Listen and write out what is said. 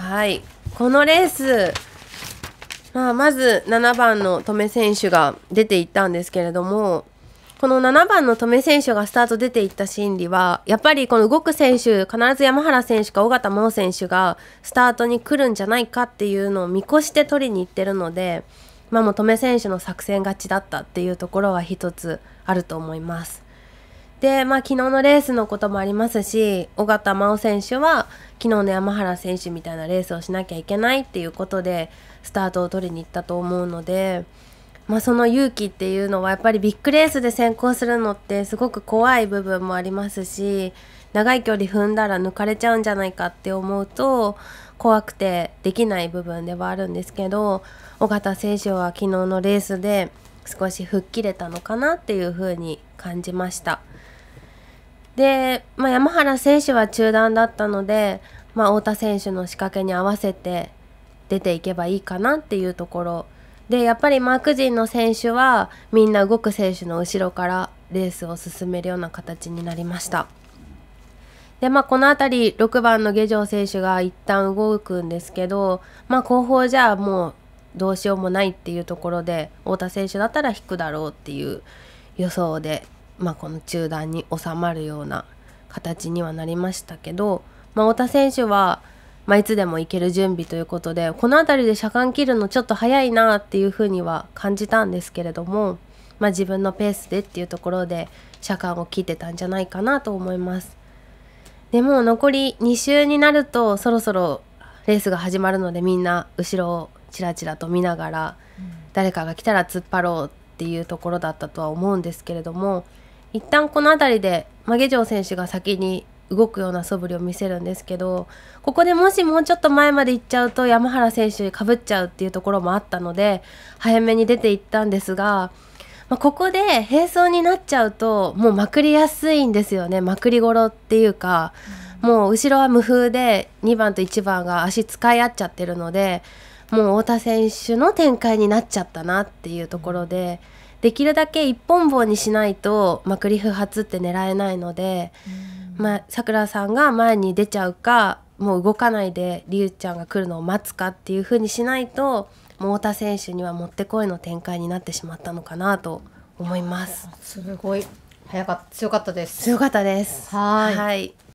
はいこのレース、まあ、まず7番の止め選手が出ていったんですけれどもこの7番の止め選手がスタート出ていった心理はやっぱりこの動く選手必ず山原選手か尾形真央選手がスタートに来るんじゃないかっていうのを見越して取りに行ってるので、まあ、もう止め選手の作戦勝ちだったっていうところは一つあると思います。で、まあ、昨日のレースのこともありますし尾形真央選手は昨日の山原選手みたいなレースをしなきゃいけないっていうことでスタートを取りに行ったと思うので、まあ、その勇気っていうのはやっぱりビッグレースで先行するのってすごく怖い部分もありますし長い距離踏んだら抜かれちゃうんじゃないかって思うと怖くてできない部分ではあるんですけど尾形選手は昨日のレースで少し吹っ切れたのかなっていうふうに感じました。で、まあ、山原選手は中断だったので、まあ、太田選手の仕掛けに合わせて出ていけばいいかなっていうところでやっぱりマーク陣の選手はみんな動く選手の後ろからレースを進めるような形になりました。でまあ、この辺り6番の下條選手が一旦動くんですけど、まあ、後方じゃもうどうしようもないっていうところで太田選手だったら引くだろうっていう予想でまあ、この中断に収まるような形にはなりましたけど、まあ、太田選手は、まあ、いつでも行ける準備ということでこの辺りで車間切るのちょっと早いなっていうふうには感じたんですけれども、まあ、自分のペースでっていうところで車間を切ってたんじゃないかなと思います。でも残り2周になるとそろそろレースが始まるのでみんな後ろをちらちらと見ながら、誰かが来たら突っ張ろうっていうところだったとは思うんですけれども一旦この辺りでマゲジョウ選手が先に動くような素振りを見せるんですけどここでもしもうちょっと前まで行っちゃうと山原選手かぶっちゃうっていうところもあったので早めに出ていったんですが、まあ、ここで並走になっちゃうともうまくりやすいんですよねまくりごろっていうか、もう後ろは無風で2番と1番が足使い合っちゃってるのでもう太田選手の展開になっちゃったなっていうところで。できるだけ一本棒にしないとまくり不発って狙えないので、まあ、さくらさんが前に出ちゃうかもう動かないでりゅうちゃんが来るのを待つかっていう風にしないと太田選手にはもってこいの展開になってしまったのかなと思います。すごい早かった強かったです。強かったです。はいはい